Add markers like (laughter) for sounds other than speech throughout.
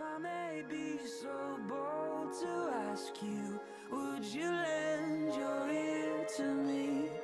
If I may be so bold to ask you, would you lend your ear to me?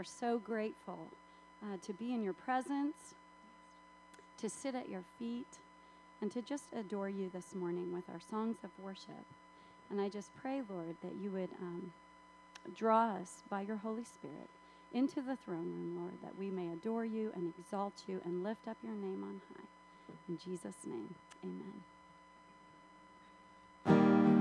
Are so grateful uh, to be in your presence, to sit at your feet, and to just adore you this morning with our songs of worship. And I just pray, Lord, that you would um, draw us by your Holy Spirit into the throne room, Lord, that we may adore you and exalt you and lift up your name on high. In Jesus' name, amen.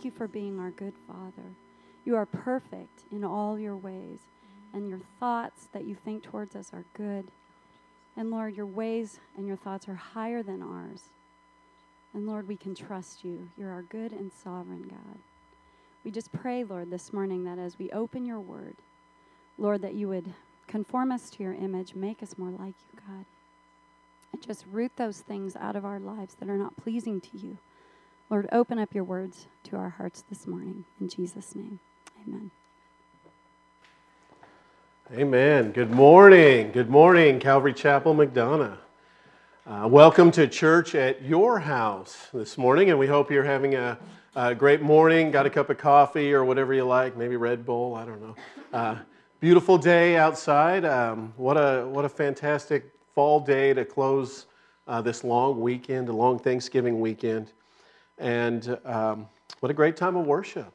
Thank you for being our good Father. You are perfect in all your ways, and your thoughts that you think towards us are good. And Lord, your ways and your thoughts are higher than ours. And Lord, we can trust you. You're our good and sovereign God. We just pray, Lord, this morning that as we open your word, Lord, that you would conform us to your image, make us more like you, God. And just root those things out of our lives that are not pleasing to you. Lord, open up your words to our hearts this morning. In Jesus' name, amen. Amen. Good morning. Good morning, Calvary Chapel, McDonough. Uh, welcome to church at your house this morning, and we hope you're having a, Uh, great morning. Got a cup of coffee or whatever you like, maybe Red Bull. I don't know. Uh, beautiful day outside. Um, what a what a fantastic fall day to close uh, this long weekend, a long Thanksgiving weekend, and um, what a great time of worship.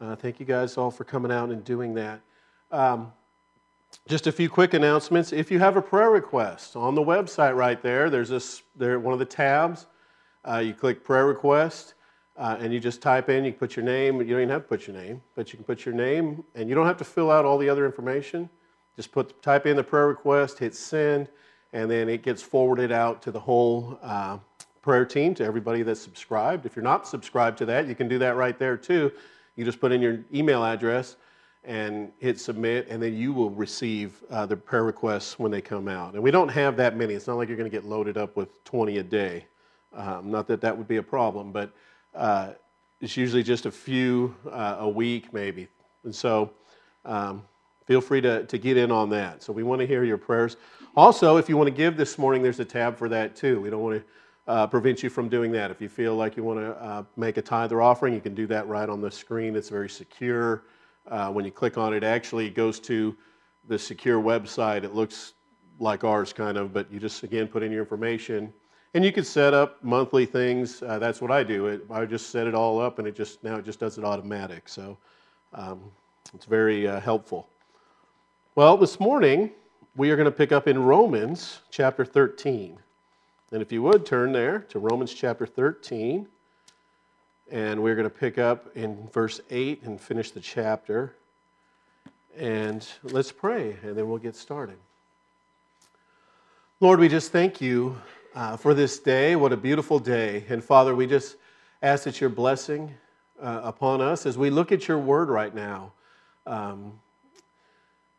Uh, thank you guys all for coming out and doing that. Um, just a few quick announcements. If you have a prayer request on the website right there, there's this there one of the tabs. Uh, you click prayer request, uh, and you just type in. You can put your name. You don't even have to put your name, but you can put your name, and you don't have to fill out all the other information. Just put type in the prayer request, hit send, and then it gets forwarded out to the whole uh, prayer team, to everybody that's subscribed. If you're not subscribed to that, you can do that right there too. You just put in your email address and hit submit, and then you will receive uh, the prayer requests when they come out. And we don't have that many. It's not like you're going to get loaded up with 20 a day. Um, not that that would be a problem, but uh, it's usually just a few uh, a week, maybe. And so um, feel free to, to get in on that. So we want to hear your prayers. Also, if you want to give this morning, there's a tab for that too. We don't want to uh, prevent you from doing that. If you feel like you want to uh, make a tither offering, you can do that right on the screen. It's very secure. Uh, when you click on it, actually it goes to the secure website. It looks like ours, kind of, but you just again put in your information, and you can set up monthly things. Uh, that's what I do. It, I just set it all up, and it just now it just does it automatic. So um, it's very uh, helpful. Well, this morning we are going to pick up in Romans chapter 13. And if you would turn there to Romans chapter 13, and we're going to pick up in verse 8 and finish the chapter. And let's pray, and then we'll get started. Lord, we just thank you uh, for this day. What a beautiful day. And Father, we just ask that your blessing uh, upon us as we look at your word right now. Um,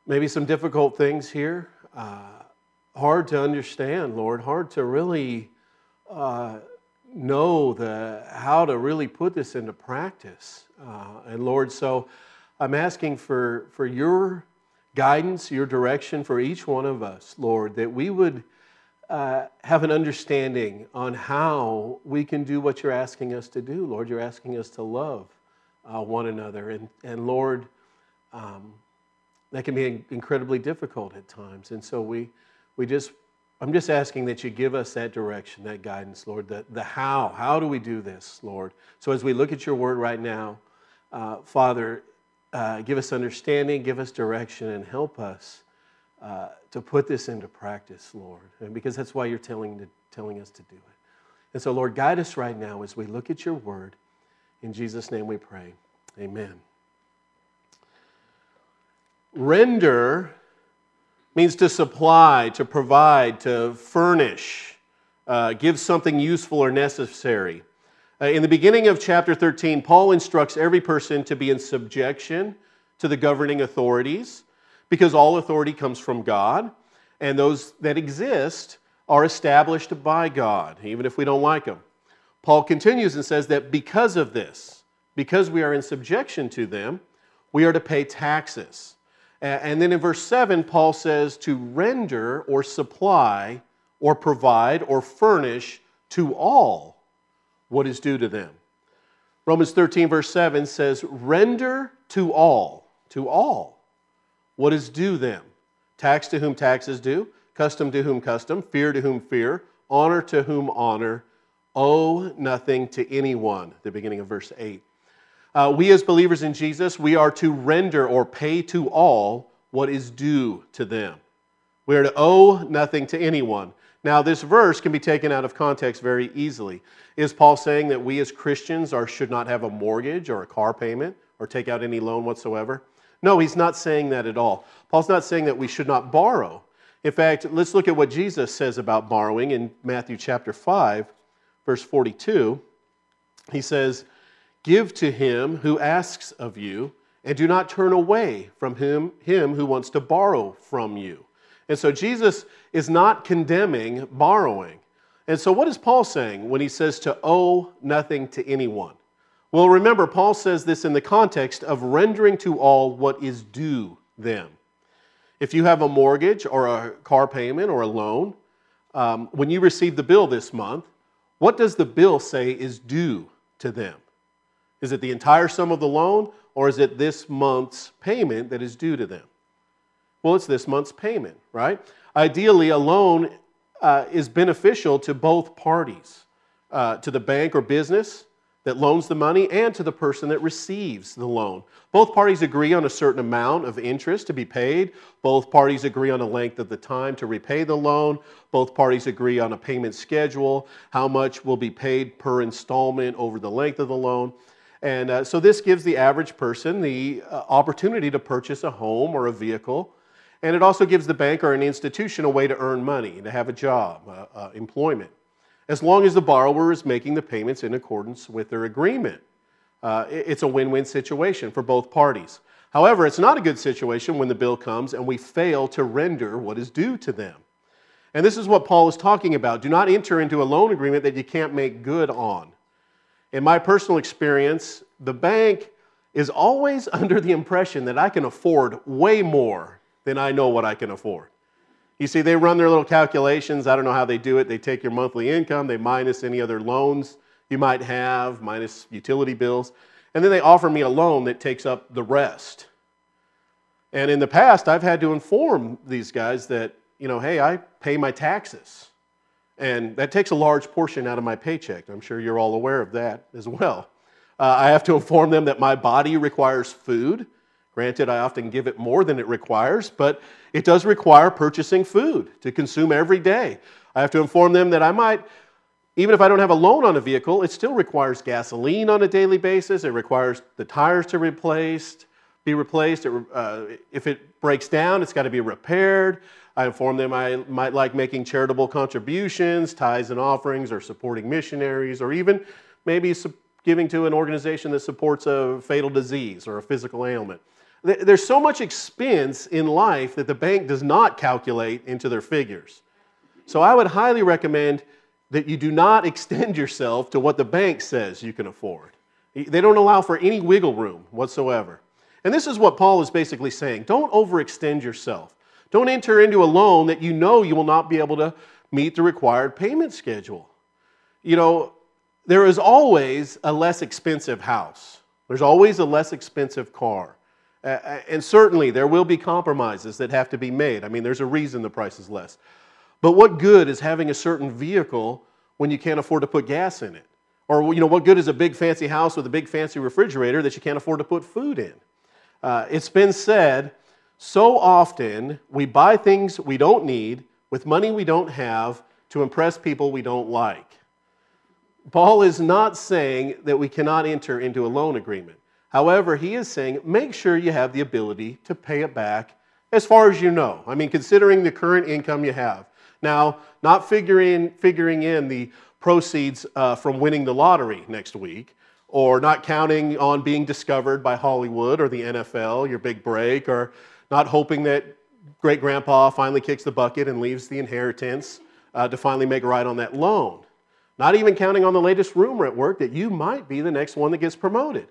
maybe some difficult things here. Uh, hard to understand, Lord. Hard to really uh, know the how to really put this into practice. Uh, and Lord, so I'm asking for for your guidance, your direction for each one of us, Lord, that we would uh, have an understanding on how we can do what you're asking us to do. Lord, you're asking us to love uh, one another, and and Lord. Um, that can be incredibly difficult at times. And so we, we just, I'm just asking that you give us that direction, that guidance, Lord, the, the how. How do we do this, Lord? So as we look at your word right now, uh, Father, uh, give us understanding, give us direction, and help us uh, to put this into practice, Lord. And because that's why you're telling, to, telling us to do it. And so, Lord, guide us right now as we look at your word. In Jesus' name we pray. Amen. Render means to supply, to provide, to furnish, uh, give something useful or necessary. Uh, in the beginning of chapter 13, Paul instructs every person to be in subjection to the governing authorities because all authority comes from God, and those that exist are established by God, even if we don't like them. Paul continues and says that because of this, because we are in subjection to them, we are to pay taxes. And then in verse 7, Paul says to render or supply or provide or furnish to all what is due to them. Romans 13, verse 7 says, Render to all, to all, what is due them. Tax to whom tax is due, custom to whom custom, fear to whom fear, honor to whom honor, owe nothing to anyone. The beginning of verse 8. Uh, we, as believers in Jesus, we are to render or pay to all what is due to them. We are to owe nothing to anyone. Now, this verse can be taken out of context very easily. Is Paul saying that we as Christians are, should not have a mortgage or a car payment or take out any loan whatsoever? No, he's not saying that at all. Paul's not saying that we should not borrow. In fact, let's look at what Jesus says about borrowing in Matthew chapter 5, verse 42. He says, Give to him who asks of you, and do not turn away from him, him who wants to borrow from you. And so Jesus is not condemning borrowing. And so, what is Paul saying when he says to owe nothing to anyone? Well, remember, Paul says this in the context of rendering to all what is due them. If you have a mortgage or a car payment or a loan, um, when you receive the bill this month, what does the bill say is due to them? Is it the entire sum of the loan, or is it this month's payment that is due to them? Well, it's this month's payment, right? Ideally, a loan uh, is beneficial to both parties uh, to the bank or business that loans the money and to the person that receives the loan. Both parties agree on a certain amount of interest to be paid. Both parties agree on a length of the time to repay the loan. Both parties agree on a payment schedule, how much will be paid per installment over the length of the loan. And uh, so this gives the average person the uh, opportunity to purchase a home or a vehicle. And it also gives the bank or an institution a way to earn money, to have a job, uh, uh, employment, as long as the borrower is making the payments in accordance with their agreement. Uh, it's a win win situation for both parties. However, it's not a good situation when the bill comes and we fail to render what is due to them. And this is what Paul is talking about. Do not enter into a loan agreement that you can't make good on. In my personal experience, the bank is always (laughs) under the impression that I can afford way more than I know what I can afford. You see, they run their little calculations. I don't know how they do it. They take your monthly income, they minus any other loans you might have, minus utility bills, and then they offer me a loan that takes up the rest. And in the past, I've had to inform these guys that, you know, hey, I pay my taxes. And that takes a large portion out of my paycheck. I'm sure you're all aware of that as well. Uh, I have to inform them that my body requires food. Granted, I often give it more than it requires, but it does require purchasing food to consume every day. I have to inform them that I might, even if I don't have a loan on a vehicle, it still requires gasoline on a daily basis. It requires the tires to replaced, be replaced. It, uh, if it breaks down, it's got to be repaired. I inform them I might like making charitable contributions, tithes and offerings, or supporting missionaries, or even maybe giving to an organization that supports a fatal disease or a physical ailment. There's so much expense in life that the bank does not calculate into their figures. So I would highly recommend that you do not (laughs) extend yourself to what the bank says you can afford. They don't allow for any wiggle room whatsoever. And this is what Paul is basically saying don't overextend yourself. Don't enter into a loan that you know you will not be able to meet the required payment schedule. You know, there is always a less expensive house, there's always a less expensive car. Uh, and certainly there will be compromises that have to be made. I mean, there's a reason the price is less. But what good is having a certain vehicle when you can't afford to put gas in it? Or, you know, what good is a big fancy house with a big fancy refrigerator that you can't afford to put food in? Uh, it's been said so often we buy things we don't need with money we don't have to impress people we don't like. Paul is not saying that we cannot enter into a loan agreement. However, he is saying make sure you have the ability to pay it back as far as you know. I mean, considering the current income you have. Now, not figuring, figuring in the proceeds uh, from winning the lottery next week, or not counting on being discovered by Hollywood or the NFL, your big break, or not hoping that great grandpa finally kicks the bucket and leaves the inheritance uh, to finally make right on that loan. Not even counting on the latest rumor at work that you might be the next one that gets promoted.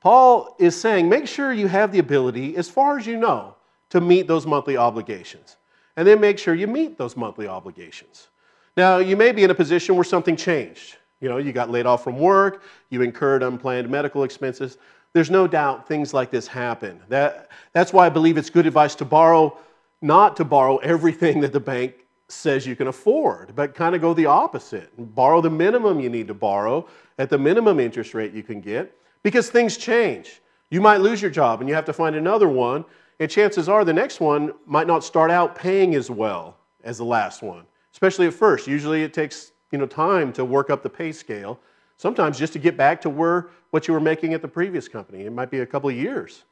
Paul is saying make sure you have the ability, as far as you know, to meet those monthly obligations. And then make sure you meet those monthly obligations. Now, you may be in a position where something changed. You know, you got laid off from work, you incurred unplanned medical expenses. There's no doubt things like this happen. That, that's why I believe it's good advice to borrow, not to borrow everything (laughs) that the bank says you can afford, but kind of go the opposite. Borrow the minimum you need to borrow at the minimum interest rate you can get because things change. You might lose your job and you have to find another one, and chances are the next one might not start out paying as well as the last one, especially at first. Usually it takes you know, time to work up the pay scale, sometimes just to get back to where what you were making at the previous company. It might be a couple of years.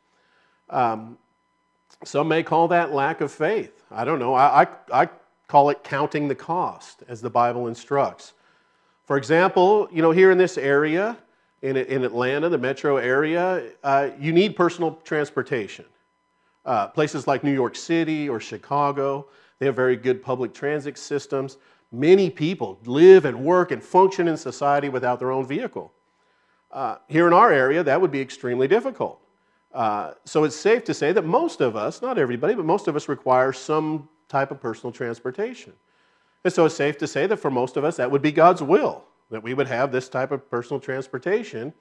Um, some may call that lack of faith. I don't know. I, I, I call it counting the cost, as the Bible instructs. For example, you know, here in this area, in, in Atlanta, the metro area, uh, you need personal transportation. Uh, places like New York City or Chicago, they have very good public transit systems. Many people live and work and function in society without their own vehicle. Uh, here in our area, that would be extremely difficult. Uh, so it's safe to say that most of us, not everybody, but most of us require some type of personal transportation. And so it's safe to say that for most of us, that would be God's will, that we would have this type of personal transportation.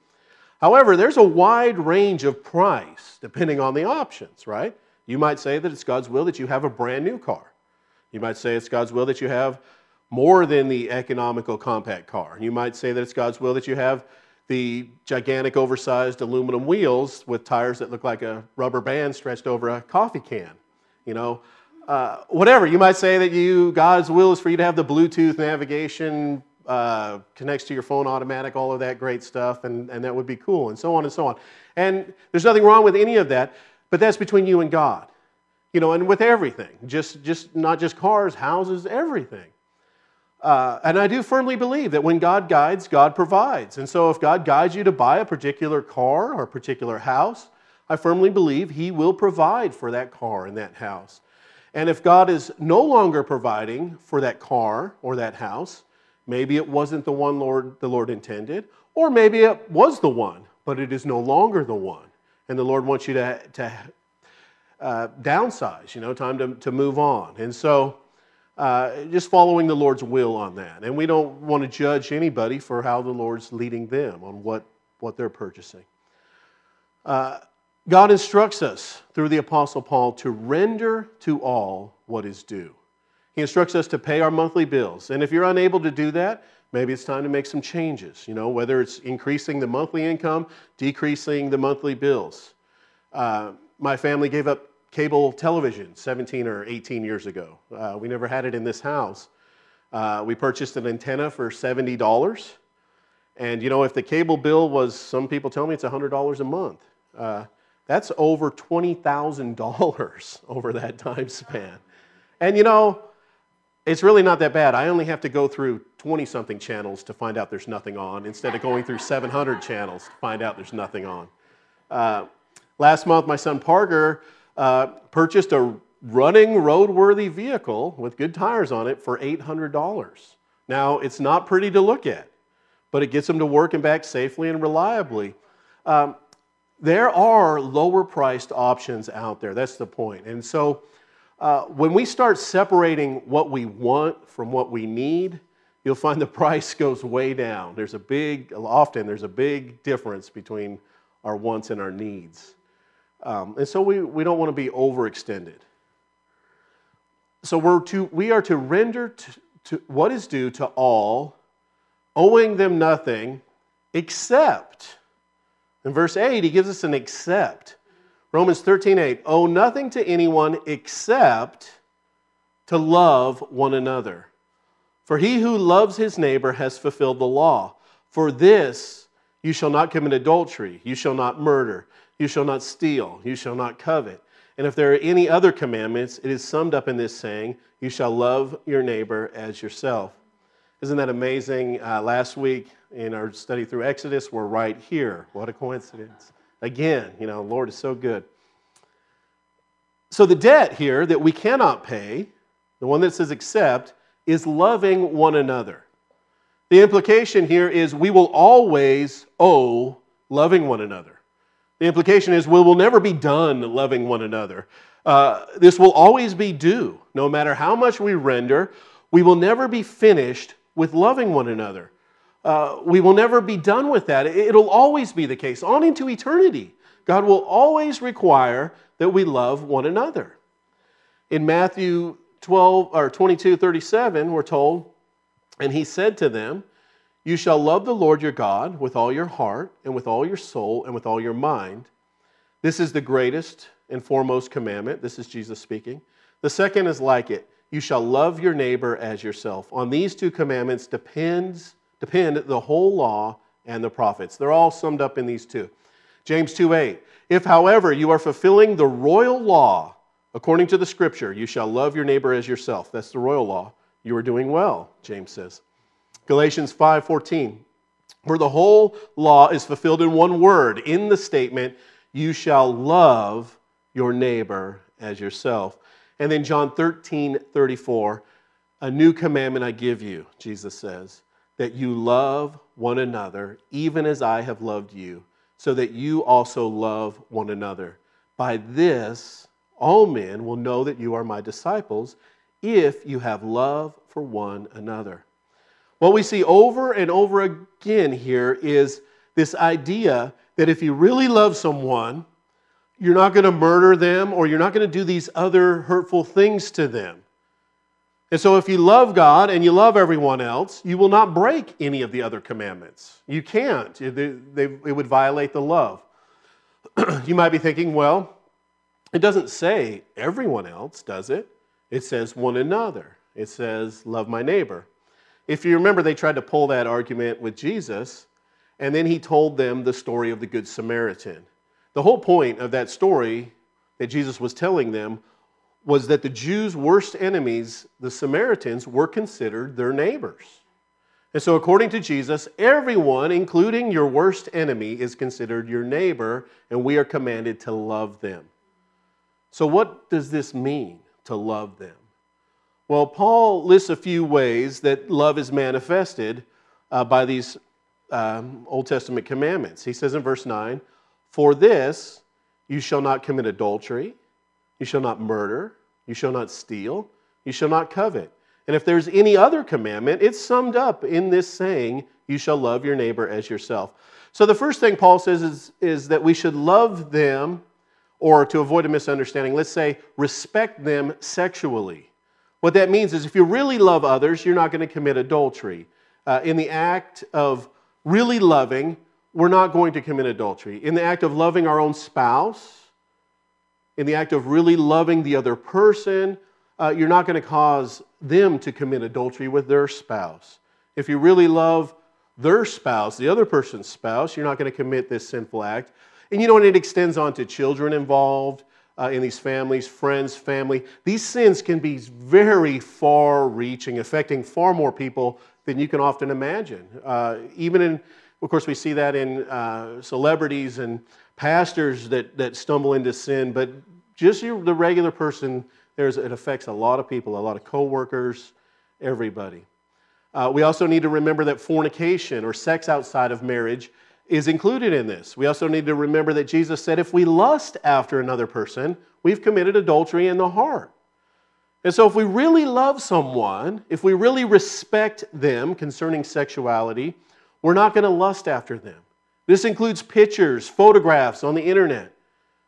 However, there's a wide range of price depending on the options, right? You might say that it's God's will that you have a brand new car. You might say it's God's will that you have more than the economical compact car. You might say that it's God's will that you have the gigantic oversized aluminum wheels with tires that look like a rubber band stretched over a coffee can. You know, uh, whatever. You might say that you God's will is for you to have the Bluetooth navigation uh, connects to your phone automatic, all of that great stuff, and, and that would be cool, and so on and so on. And there's nothing wrong with any of that, but that's between you and God. You know, and with everything, just, just not just cars, houses, everything. Uh, and I do firmly believe that when God guides, God provides. And so if God guides you to buy a particular car or a particular house, I firmly believe He will provide for that car and that house. And if God is no longer providing for that car or that house, maybe it wasn't the one Lord, the Lord intended, or maybe it was the one, but it is no longer the one. And the Lord wants you to, to uh, downsize, you know, time to, to move on. And so uh, just following the Lord's will on that. And we don't want to judge anybody for how the Lord's leading them on what, what they're purchasing. Uh, God instructs us through the Apostle Paul to render to all what is due. He instructs us to pay our monthly bills. And if you're unable to do that, maybe it's time to make some changes, you know, whether it's increasing the monthly income, decreasing the monthly bills. Uh, my family gave up cable television 17 or 18 years ago. Uh, we never had it in this house. Uh, we purchased an antenna for $70. And, you know, if the cable bill was, some people tell me it's $100 a month. Uh, that's over $20,000 (laughs) over that time span. And, you know, it's really not that bad. I only have to go through 20 something channels to find out there's nothing on instead of going through 700 channels to find out there's nothing on. Uh, last month, my son Parker uh, purchased a running roadworthy vehicle with good tires on it for $800. Now, it's not pretty to look at, but it gets them to work and back safely and reliably. Um, there are lower priced options out there. That's the point. And so, uh, when we start separating what we want from what we need, you'll find the (laughs) price goes way down. There's a big, often, there's a big difference between our wants and our needs. Um, and so we, we don't want to be overextended. So we're to, we are to render to, to what is due to all, owing them nothing except. In verse 8, he gives us an except. Romans 13, 8, owe nothing to anyone except to love one another. For he who loves his neighbor has fulfilled the law. For this, you shall not commit adultery, you shall not murder, you shall not steal, you shall not covet. And if there are any other commandments, it is summed up in this saying, You shall love your neighbor as yourself. Isn't that amazing? Uh, last week in our study through Exodus, we're right here. What a coincidence. Again, you know, Lord is so good. So the debt here that we cannot pay, the one that says accept, is loving one another. The implication here is we will always owe loving one another. The implication is we will never be done loving one another. Uh, this will always be due. No matter how much we render, we will never be finished with loving one another. Uh, we will never be done with that. It'll always be the case, on into eternity. God will always require that we love one another. In Matthew 12 or 22, 37, we're told, and he said to them, you shall love the Lord your God with all your heart, and with all your soul, and with all your mind. This is the greatest and foremost commandment. This is Jesus speaking. The second is like it you shall love your neighbor as yourself. On these two commandments depends, depend the whole law and the prophets. They're all summed up in these two. James 2 8. If, however, you are fulfilling the royal law according to the scripture, you shall love your neighbor as yourself. That's the royal law. You are doing well, James says. Galatians 5:14, where the whole law is fulfilled in one word, in the statement, you shall love your neighbor as yourself. And then John 13, 34, a new commandment I give you, Jesus says, that you love one another, even as I have loved you, so that you also love one another. By this, all men will know that you are my disciples if you have love for one another. What we see over and over again here is this idea that if you really love someone, you're not going to murder them or you're not going to do these other hurtful things to them. And so, if you love God and you love everyone else, you will not break any of the other commandments. You can't, it would violate the love. (clears throat) you might be thinking, well, it doesn't say everyone else, does it? It says one another. It says love my neighbor. If you remember, they tried to pull that argument with Jesus, and then he told them the story of the Good Samaritan. The whole point of that story that Jesus was telling them was that the Jews' worst enemies, the Samaritans, were considered their neighbors. And so, according to Jesus, everyone, including your worst enemy, is considered your neighbor, and we are commanded to love them. So, what does this mean to love them? Well, Paul lists a few ways that love is manifested uh, by these um, Old Testament commandments. He says in verse 9, For this you shall not commit adultery, you shall not murder, you shall not steal, you shall not covet. And if there's any other commandment, it's summed up in this saying, You shall love your neighbor as yourself. So the first thing Paul says is, is that we should love them, or to avoid a misunderstanding, let's say respect them sexually. What that means is if you really love others, you're not going to commit adultery. Uh, in the act of really loving, we're not going to commit adultery. In the act of loving our own spouse, in the act of really loving the other person, uh, you're not going to cause them to commit adultery with their spouse. If you really love their spouse, the other person's spouse, you're not going to commit this sinful act. And you know, and it extends on to children involved uh, in these families, friends, family. These sins can be very far reaching, affecting far more people than you can often imagine. Uh, even in, of course, we see that in uh, celebrities and pastors that, that stumble into sin, but just your, the regular person, there's, it affects a lot of people, a lot of coworkers, everybody. Uh, we also need to remember that fornication or sex outside of marriage is included in this. We also need to remember that Jesus said if we lust after another person, we've committed adultery in the heart. And so, if we really love someone, if we really respect them concerning sexuality, we're not going to lust after them. This includes pictures, photographs on the internet.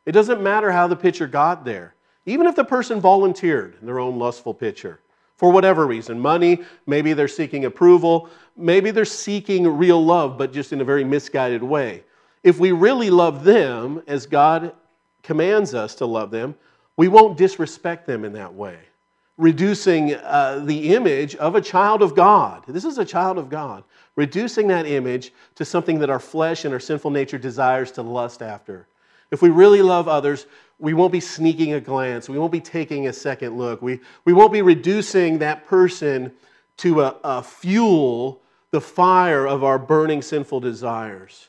It doesn't matter how the picture got there, even if the person volunteered their own lustful picture for whatever reason money, maybe they're seeking approval, maybe they're seeking real love, but just in a very misguided way. If we really love them as God commands us to love them, we won't disrespect them in that way, reducing uh, the image of a child of God. This is a child of God, reducing that image to something that our flesh and our sinful nature desires to lust after. If we really love others, we won't be sneaking a glance. We won't be taking a second look. We, we won't be reducing that person to a, a fuel the fire of our burning sinful desires.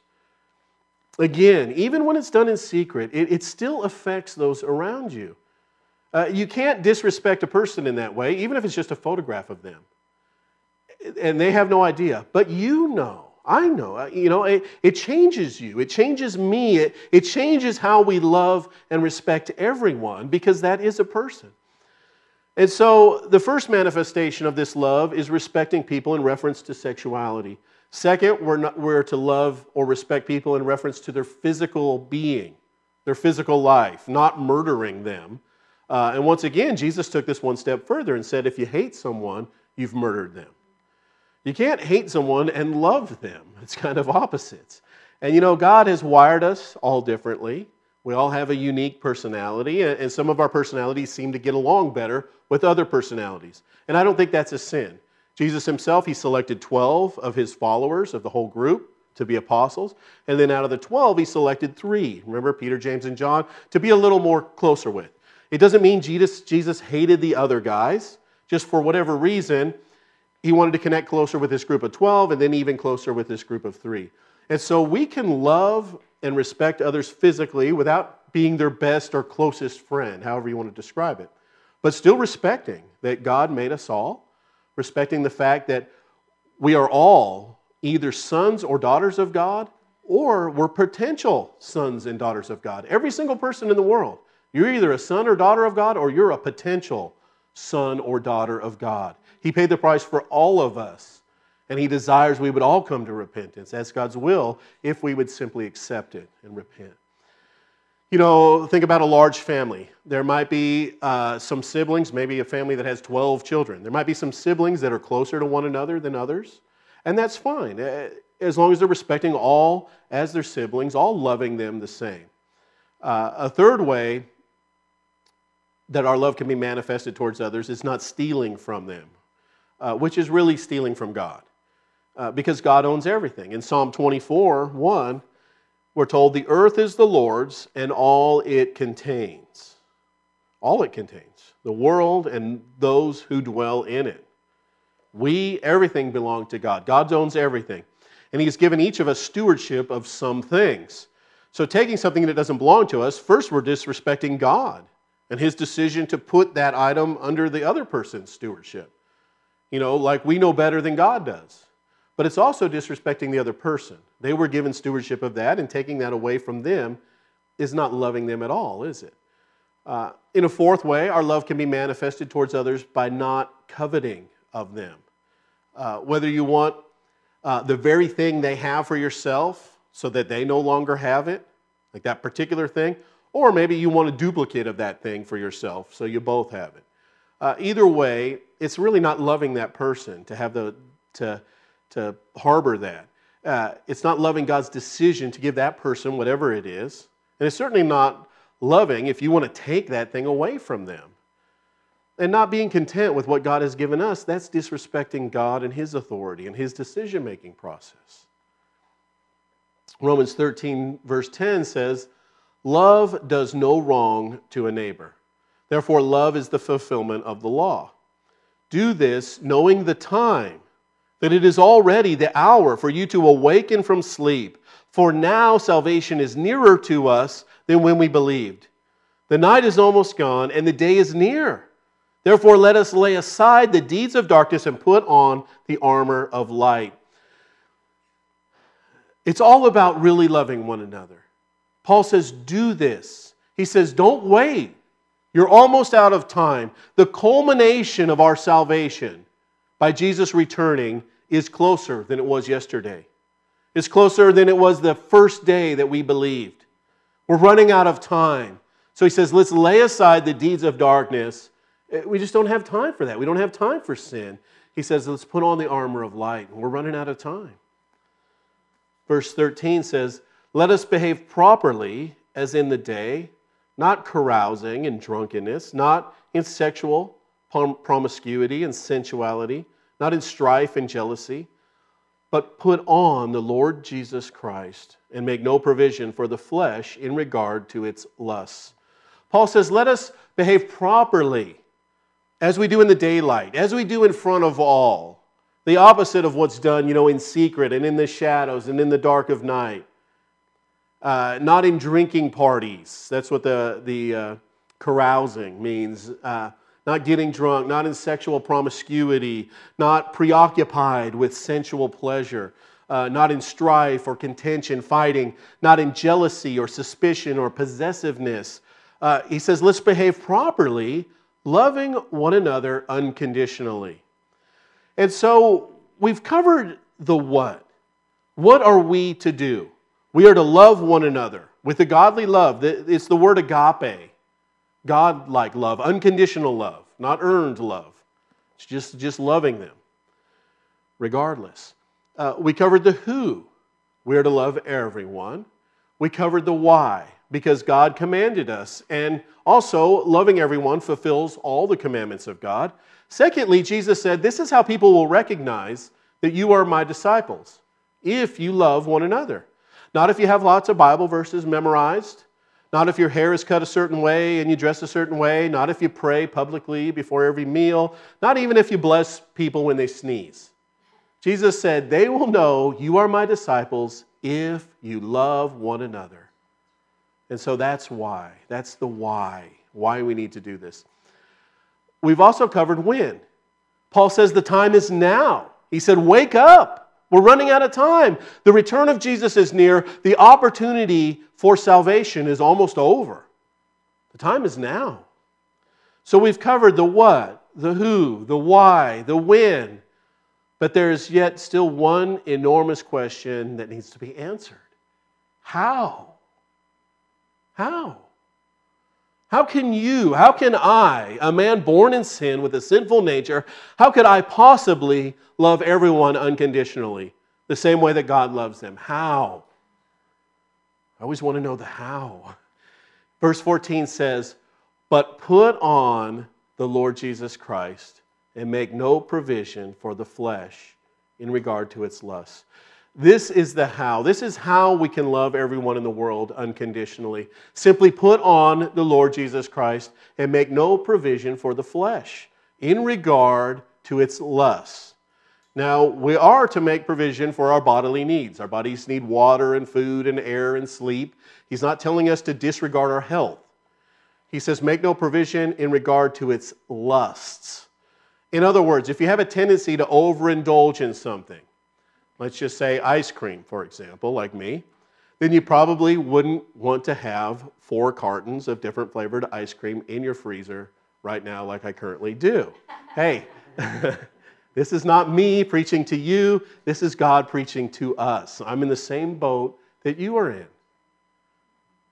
Again, even when it's done in secret, it, it still affects those around you. Uh, you can't disrespect a person in that way, even if it's just a photograph of them. And they have no idea. But you know. I know, uh, you know, it, it, changes you. It changes me. It, it changes how we love and respect everyone because that is a person. And so the first manifestation of this love is respecting people in reference to sexuality. Second, we're, not, we're to love or respect people in reference to their physical being, their physical life, not murdering them. Uh, and once again, Jesus took this one step further and said, if you hate someone, you've murdered them. You can't hate someone and love them. It's kind of opposites. And you know, God has wired us all differently. We all have a unique personality, and some of our personalities seem to get along better with other personalities. And I don't think that's a sin. Jesus himself, he selected 12 of his followers of the whole group to be apostles. And then out of the 12, he selected three. Remember, Peter, James, and John, to be a little more closer with. It doesn't mean Jesus, Jesus hated the other guys. Just for whatever reason, he wanted to connect closer with this group of 12 and then even closer with this group of three. And so we can love and respect others physically without being their best or closest friend, however you want to describe it, but still respecting that God made us all, respecting the fact that we are all either sons or daughters of God or we're potential sons and daughters of God. Every single person in the world, you're either a son or daughter of God or you're a potential son or daughter of God. He paid the price for all of us. And He desires we would all come to repentance. That's God's will if we would simply accept it and repent. You know, think about a large family. There might be uh, some siblings, maybe a family that has 12 children. There might be some siblings that are closer to one another than others, and that's fine, eh, as long as they're respecting all as their siblings, all loving them the same. Uh, a third way that our love can be manifested towards others is not stealing from them, uh, which is really stealing from God, uh, because God owns everything. In Psalm 24, 1, we're told the earth is the Lord's and all it contains. All it contains. The world and those who dwell in it. We, everything belong to God. God owns everything. And He's given each of us stewardship of some things. So, taking something that doesn't belong to us, first we're disrespecting God and His decision to put that item under the other person's stewardship. You know, like we know better than God does. But it's also disrespecting the other person. They were given stewardship of that, and taking that away from them is not loving them at all, is it? Uh, in a fourth way, our love can be manifested towards others by not coveting of them. Uh, whether you want uh, the very thing they have for yourself so that they no longer have it, like that particular thing, or maybe you want a duplicate of that thing for yourself so you both have it. Uh, either way, it's really not loving that person to have the to to harbor that. Uh, it's not loving God's decision to give that person whatever it is. And it's certainly not loving if you want to take that thing away from them. And not being content with what God has given us, that's disrespecting God and His authority and His decision making process. Romans 13, verse 10 says, Love does no wrong to a neighbor. Therefore, love is the fulfillment of the law. Do this knowing the time that it is already the hour for you to awaken from sleep. For now salvation is nearer to us than when we believed. The night is almost gone, and the day is near. Therefore, let us lay aside the deeds of darkness and put on the armor of light. It's all about really loving one another. Paul says, Do this. He says, Don't wait. You're almost out of time. The culmination of our salvation by Jesus returning is closer than it was yesterday. It's closer than it was the first day that we believed. We're running out of time. So he says, let's lay aside the deeds of darkness. Eh, We just don't have time for that. We don't have time for sin. He says, let's put on the armor of light. We're running out of time. Verse 13 says, Let us behave properly as in the day, not carousing and drunkenness, not in sexual promiscuity and sensuality, not in strife and jealousy, but put on the Lord Jesus Christ and make no provision for the flesh in regard to its lusts. Paul says, Let us behave properly as we do in the daylight, as we do in front of all. The opposite of what's done, you know, in secret and in the shadows and in the dark of night. Uh, not in drinking parties. That's what the, the uh, carousing means. Uh, not getting drunk, not in sexual promiscuity, not preoccupied with sensual pleasure, uh, not in strife or contention, fighting, not in jealousy or suspicion or possessiveness. Uh, he says, let's behave properly, loving one another unconditionally. And so we've covered the what. What are we to do? We are to love one another with a godly love. It's the word agape, God like love, unconditional love, not earned love. It's just, just loving them, regardless. Uh, we covered the who. We are to love everyone. We covered the why, because God commanded us. And also, loving everyone fulfills all the commandments of God. Secondly, Jesus said, This is how people will recognize that you are my disciples, if you love one another. Not if you have lots of Bible verses memorized, not if your hair is cut a certain way and you dress a certain way, not if you pray publicly before every meal, not even if you bless people when they sneeze. Jesus said, They will know you are my disciples if you love one another. And so that's why. That's the why, why we need to do this. We've also covered when. Paul says the time is now. He said, Wake up. We're running out of time. The return of Jesus is near. The opportunity for salvation is almost over. The time is now. So we've covered the what, the who, the why, the when. But there's yet still one enormous question that needs to be answered How? How? How can you, how can I, a man born in sin with a sinful nature, how could I possibly love everyone unconditionally the same way that God loves them? How? I always want to know the how. Verse 14 says, But put on the Lord Jesus Christ and make no provision for the flesh in regard to its lusts. This is the how. This is how we can love everyone in the world unconditionally. Simply put on the Lord Jesus Christ and make no provision for the flesh in regard to its lusts. Now, we are to make provision for our bodily needs. Our bodies need water and food and air and sleep. He's not telling us to disregard our health. He says, make no provision in regard to its lusts. In other words, if you have a tendency to overindulge in something, let's just say ice cream, for example, like me, then you probably wouldn't want to have four cartons of different flavored ice cream in your freezer right now, like I currently do. (laughs) hey, (laughs) this is not me preaching to you, this is God preaching to us. I'm in the same boat that you are in.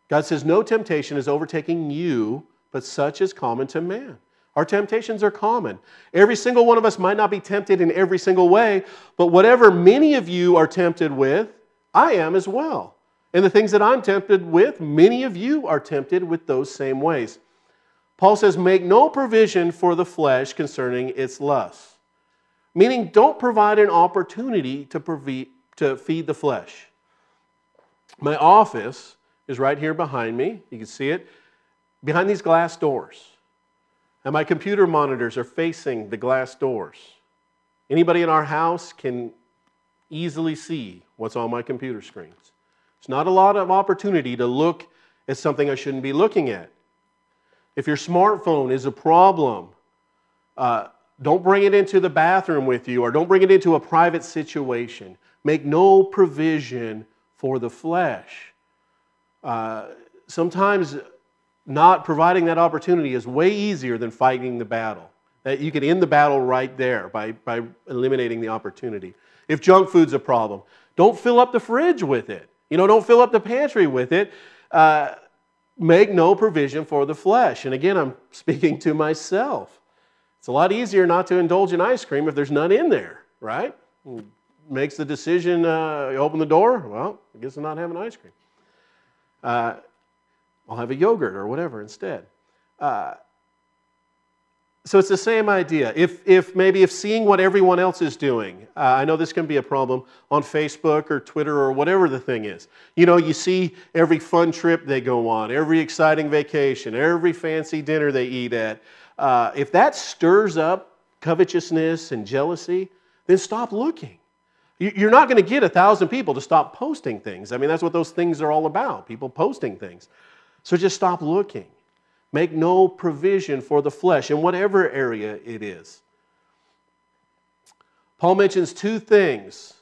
God says, No temptation is overtaking you, but such is common to man. Our temptations are common. Every single one of us might not be tempted in every single way, but whatever many of you are tempted with, I am as well. And the things that I'm tempted with, many of you are tempted with those same ways. Paul says, Make no provision for the flesh concerning its lusts. Meaning, don't provide an opportunity to, provi- to feed the flesh. My office is right here behind me. You can see it. Behind these glass doors. And my computer monitors are facing the glass doors. Anybody in our house can easily see what's on my computer screens. It's not a lot of opportunity to look at something I shouldn't be looking at. If your smartphone is a problem, uh, don't bring it into the bathroom with you or don't bring it into a private situation. Make no provision for the flesh. Uh, sometimes not providing that opportunity is way easier than fighting the battle. That you can end the battle right there by, by eliminating the opportunity. If junk food's a problem, don't fill up the fridge with it. You know, don't fill up the pantry with it. Uh, make no provision for the flesh. And again, I'm (laughs) speaking to myself. It's a lot easier not to indulge in ice cream if there's none in there, right? Makes the decision, uh, open the door, well, I guess I'm not having ice cream. Uh, I'll have a yogurt or whatever instead. Uh, so it's the same idea. If, if maybe if seeing what everyone else is doing, uh, I know this can be a problem on Facebook or Twitter or whatever the thing is. You know, you see every fun trip they go on, every exciting vacation, every fancy dinner they eat at. Uh, if that stirs up covetousness and jealousy, then stop looking. You- You're not going to get a thousand people to stop posting things. I mean, that's what those things are all about people posting things. So just stop looking. Make no provision for the flesh in whatever area it is. Paul mentions two things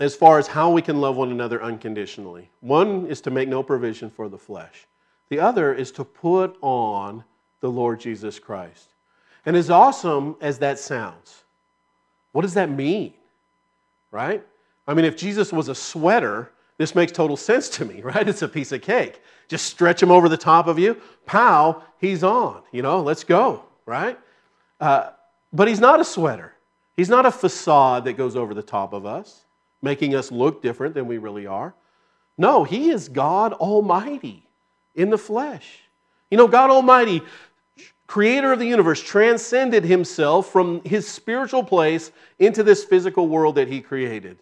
as far as how we can love one another unconditionally. One is to make no provision for the flesh, the other is to put on the Lord Jesus Christ. And as awesome as that sounds, what does that mean? Right? I mean, if Jesus was a sweater, this makes total sense to me, (laughs) right? It's a piece of cake. Just stretch him over the top of you. Pow, he's on. You know, let's go, right? Uh, but he's not a sweater. He's not a facade that goes over the top of us, making us look different than we really are. No, he is God Almighty in the flesh. You know, God Almighty, creator of the universe, transcended himself from his spiritual place into this physical world that he created.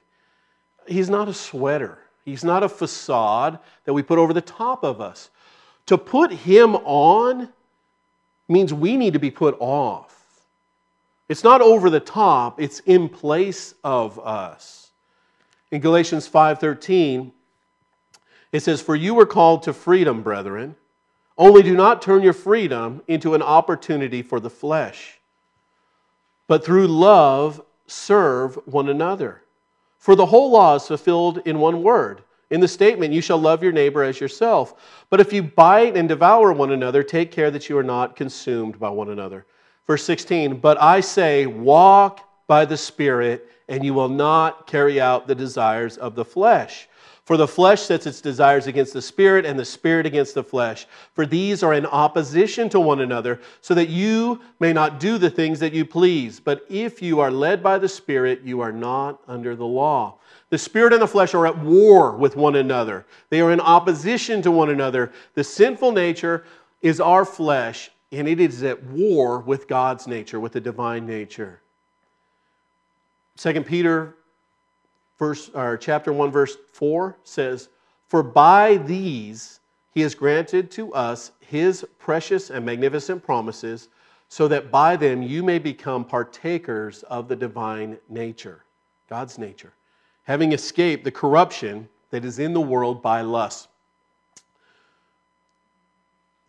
He's not a sweater. He's not a facade that we put over the top of us. To put him on means we need to be put off. It's not over the top, it's in place of us. In Galatians 5:13, it says, "For you were called to freedom, brethren, only do not turn your freedom into an opportunity for the flesh, but through love serve one another." For the whole law is fulfilled in one word. In the statement, you shall love your neighbor as yourself. But if you bite and devour one another, take care that you are not consumed by one another. Verse 16, but I say, walk by the Spirit, and you will not carry out the desires of the flesh. For the flesh sets its desires against the Spirit, and the Spirit against the flesh. For these are in opposition to one another, so that you may not do the things that you please. But if you are led by the Spirit, you are not under the law. The Spirit and the flesh are at war with one another, they are in opposition to one another. The sinful nature is our flesh, and it is at war with God's nature, with the divine nature. 2 Peter verse or chapter 1 verse 4 says, "For by these he has granted to us his precious and magnificent promises, so that by them you may become partakers of the divine nature, God's nature, having escaped the corruption that is in the world by lust."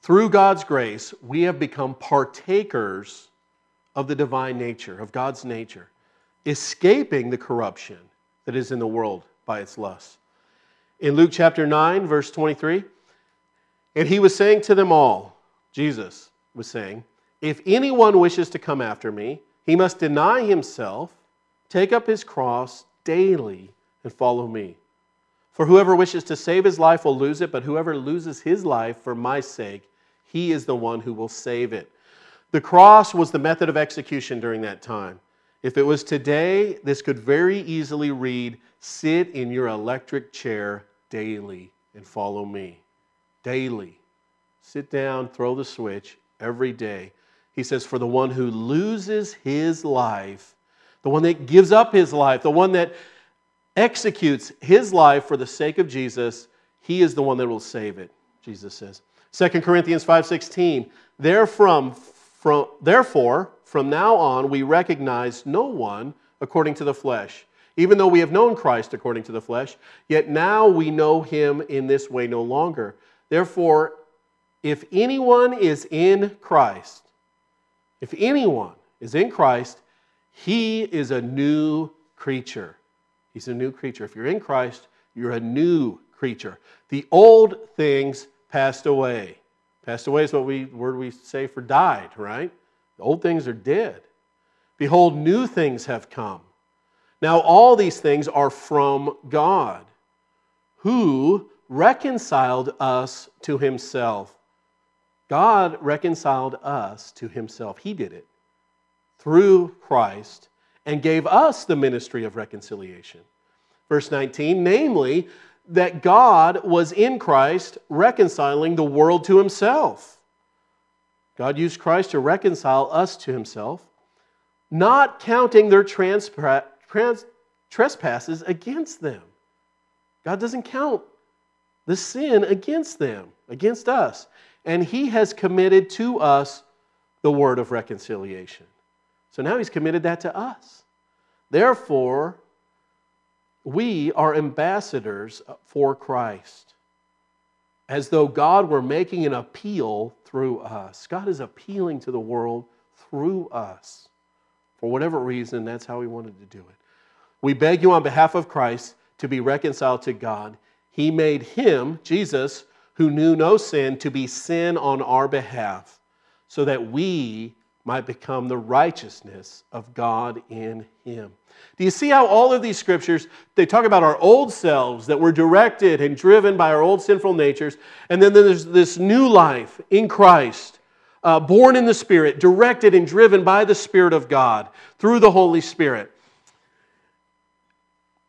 Through God's grace, we have become partakers of the divine nature, of God's nature, escaping the corruption that is in the world by its lust. In Luke chapter 9, verse 23, and he was saying to them all, Jesus was saying, If anyone wishes to come after me, he must deny himself, take up his cross daily, and follow me. For whoever wishes to save his life will lose it, but whoever loses his life for my sake, he is the one who will save it. The cross was the method of execution during that time. If it was today, this could very easily read Sit in your electric chair daily and follow me. Daily. Sit down, throw the switch every day. He says, For the one who loses his life, the one that gives up his life, the one that executes his life for the sake of Jesus, he is the one that will save it, Jesus says. 2 Corinthians 5:16, therefrom, from, therefore, from now on we recognize no one according to the flesh. Even though we have known Christ according to the flesh, yet now we know him in this way no longer. Therefore, if anyone is in Christ, if anyone is in Christ, he is a new creature. He's a new creature. If you're in Christ, you're a new creature. The old things passed away. Passed away is what we word we say for died, right? Old things are dead. Behold, new things have come. Now all these things are from God, who reconciled us to himself. God reconciled us to himself. He did it through Christ and gave us the ministry of reconciliation. Verse 19, namely, that God was in Christ reconciling the world to himself. God used Christ to reconcile us to himself, not counting their transpra- trans- trespasses against them. God doesn't count the sin against them, against us. And he has committed to us the word of reconciliation. So now he's committed that to us. Therefore, we are ambassadors for Christ, as though God were making an appeal through us. God is appealing to the world through us. For whatever reason, that's how He wanted to do it. We beg you on behalf of Christ to be reconciled to God. He made Him, Jesus, who knew no sin, to be sin on our behalf, so that we might become the righteousness of God in him. Do you see how all of these scriptures they talk about our old selves that were directed and driven by our old sinful natures and then there's this new life in Christ uh, born in the Spirit, directed and driven by the Spirit of God through the Holy Spirit.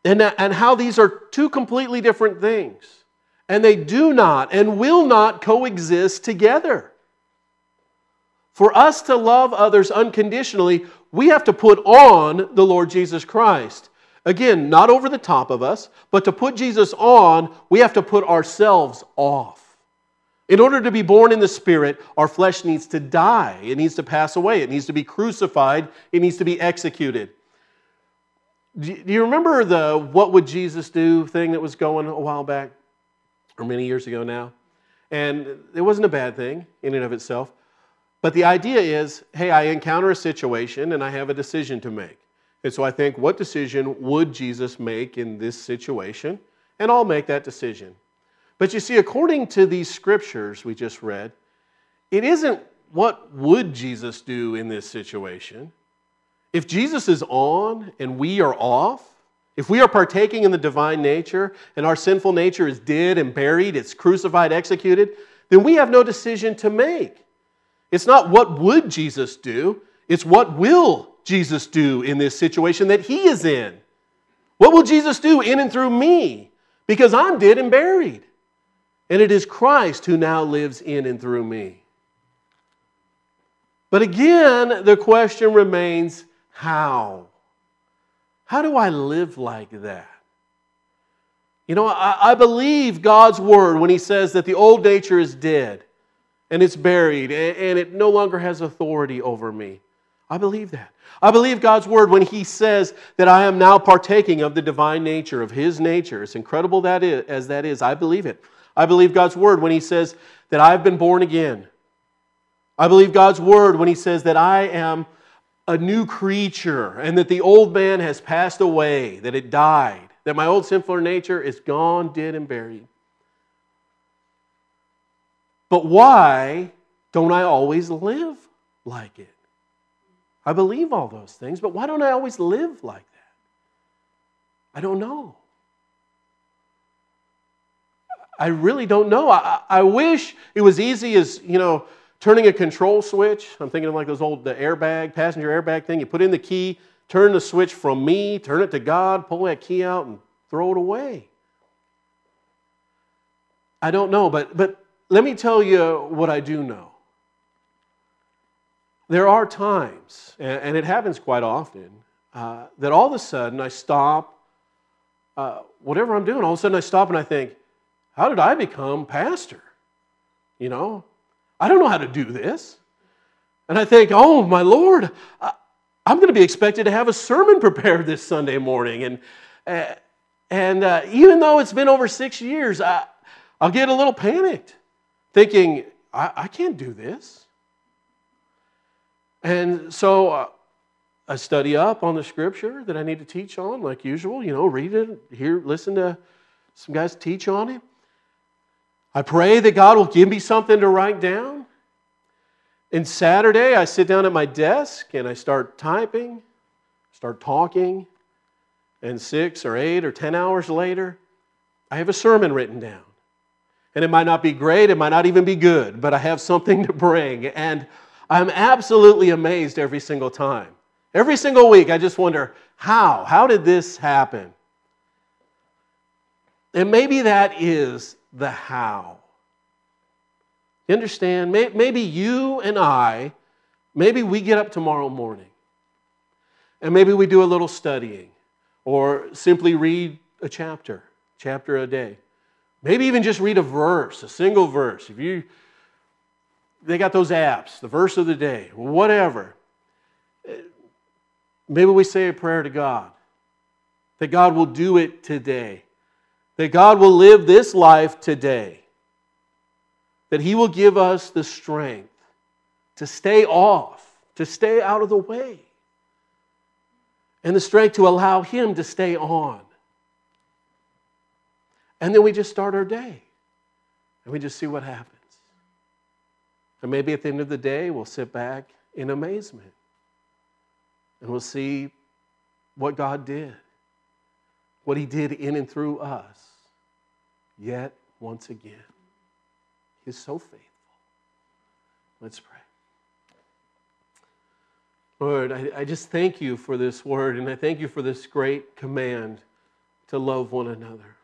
And, and how these are two completely different things. And they do not and will not coexist together. For us to love others unconditionally, we have to put on the Lord Jesus Christ. Again, not over the top of us, but to put Jesus on, we have to put ourselves off. In order to be born in the Spirit, our flesh needs to die. It needs to pass away. It needs to be crucified. It needs to be executed. Do you remember the what would Jesus do thing that was going a while back, or many years ago now? And it wasn't a bad thing in and of itself. But the idea is hey, I encounter a situation and I have a decision to make. And so I think, what decision would Jesus make in this situation? And I'll make that decision. But you see, according to these scriptures we just read, it isn't what would Jesus do in this situation. If Jesus is on and we are off, if we are partaking in the divine nature and our sinful nature is dead and buried, it's crucified, executed, then we have no decision to make. It's not what would Jesus do, it's what will Jesus do in this situation that he is in. What will Jesus do in and through me? Because I'm dead and buried. And it is Christ who now lives in and through me. But again, the question remains how? How do I live like that? You know, I, I, believe God's word when He says that the old nature is dead and it's buried and, it no longer has authority over me. I believe that. I believe God's word when He says that I am now partaking of the divine nature, of His nature. As incredible that is, as that is, I believe it. I believe God's word when He says that I've been born again. I believe God's word when He says that I am a new creature and that the old man has passed away, that it died, that my old sinful nature is gone, dead, and buried. But why don't I always live like it? I believe all those things, but why don't I always live like that? I don't know. I really don't know. I, I wish it was easy as, you know, turning a control switch. I'm thinking of like those old the airbag, passenger airbag thing. You put in the key, turn the switch from me, turn it to God, pull that key out and throw it away. I don't know, but but let me tell you what I do know. There are times, and it happens quite often, uh, that all of a sudden I stop, uh, whatever I'm doing, all of a sudden I stop and I think, how did I become pastor? You know, I don't know how to do this. And I think, oh, my Lord, I, am going to be expected to have a sermon (laughs) prepared this Sunday morning. And, uh, and uh, even though it's been over six years, I, I'll get a little panicked, thinking, I, I can't do this. And so uh, I study up on the scripture that I need to teach on, like usual, you know, read it, hear, listen to some guys teach on it. I pray that God will give me something to write down. And Saturday, I sit down at my desk and I start typing, start talking, and six or eight or ten hours later, I have a sermon written down. And it might not be great, it might not even be good, but I have something (laughs) to bring. And I'm absolutely amazed every single time. Every single week, I just wonder how? How did this happen? And maybe that is the how. You understand? Maybe you and I, maybe we get up tomorrow morning and maybe we do a little studying or simply read a chapter, chapter a day. Maybe even just read a verse, a single verse. If you they got those apps, the verse of the day, whatever. Maybe we say a prayer to God that God will do it today that God will live this life today, that He will give us the strength to stay off, to stay out of the way, and the strength to allow Him to stay on. And then we just start our day and we just see what happens. And maybe at the end of the day, we'll sit back in amazement and we'll see what God did, what He did in and through us yet once again. He is so faithful. Let's pray. Lord, I, I, just thank you for this word, and I thank you for this great command to love one another.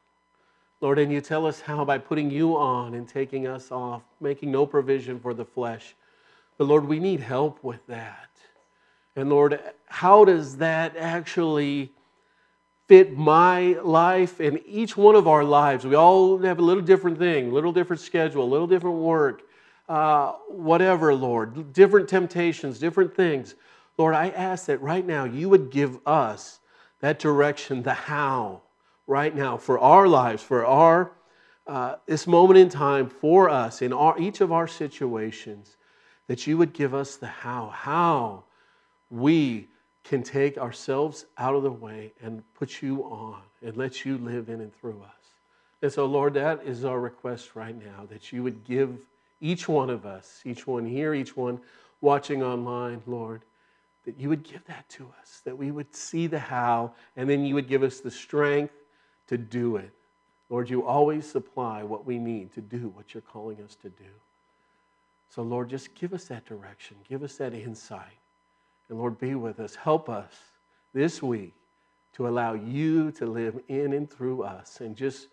Lord, and you tell us how by putting you on and taking us off, making no provision for the flesh. But Lord, we need help with that. And Lord, how does that actually fit my life and each one of our lives. We all have a little different thing, little different schedule, a little different work, uh, whatever, Lord, different temptations, different things. Lord, I ask that right now you would give us that direction, the how, right now, for our lives, for our uh, this moment in time, for us in our, each of our situations, that you would give us the how, how we can take ourselves out of the way and put you on and let you live in and through us. And so, Lord, that is our request right now that you would give each one of us, each one here, each one watching online, Lord, that you would give that to us, that we would see the how, and then you would give us the strength to do it. Lord, you always supply what we need to do what you're calling us to do. So, Lord, just give us that direction, give us that insight. And Lord, be with us. Help us this week to allow you to live in and through us and just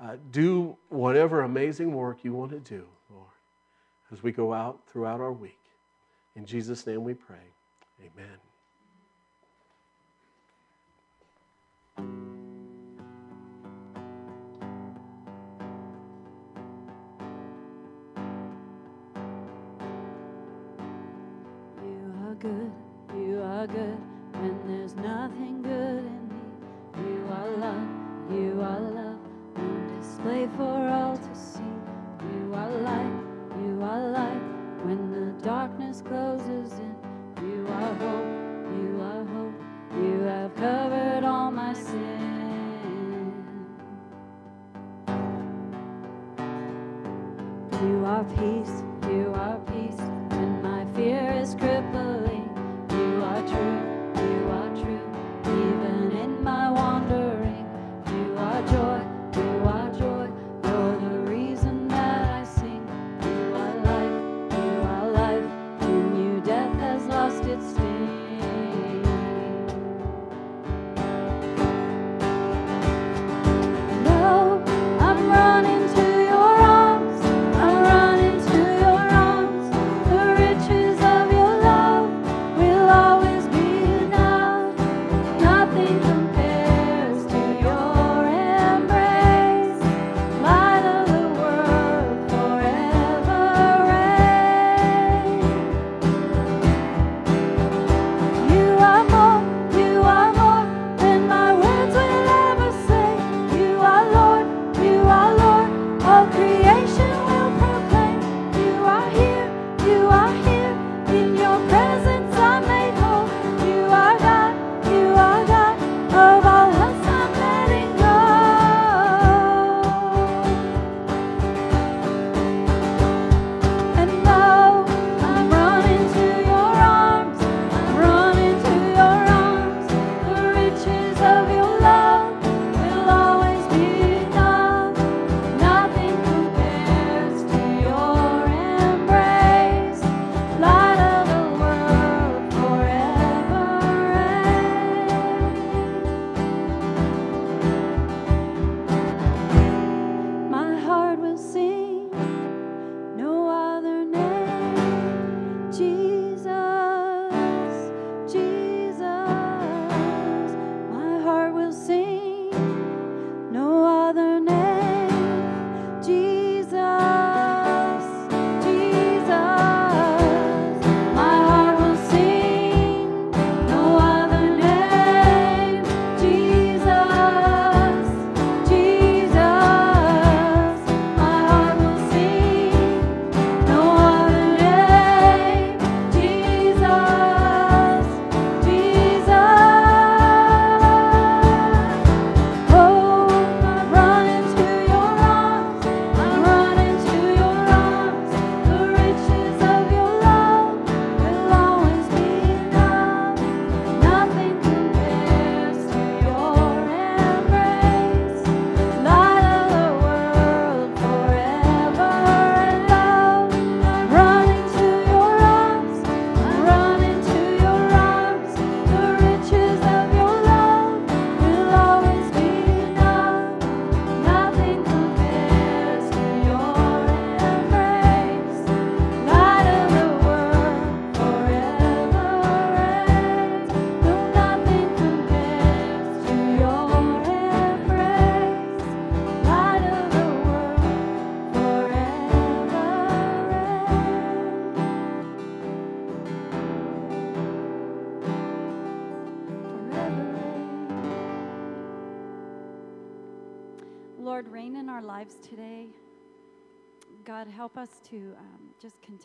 uh, do whatever amazing work you want to do, Lord, as we go out throughout our week. In Jesus' name we pray. Amen. Good, you are good when there's nothing good in me. You are love, you are love on display for all to see. You are light, you are light when the darkness closes in. You are hope, you are hope, you have covered all my sin. You are peace,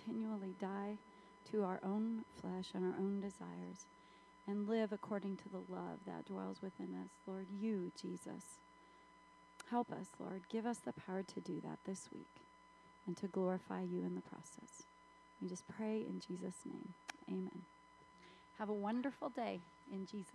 continually die to our own flesh and our own desires and live according to the love that dwells within us. Lord, you, Jesus, help us, Lord. Give us the power to do that this week and to glorify you in the process. We just pray in Jesus' name. Amen. Have a wonderful day in Jesus.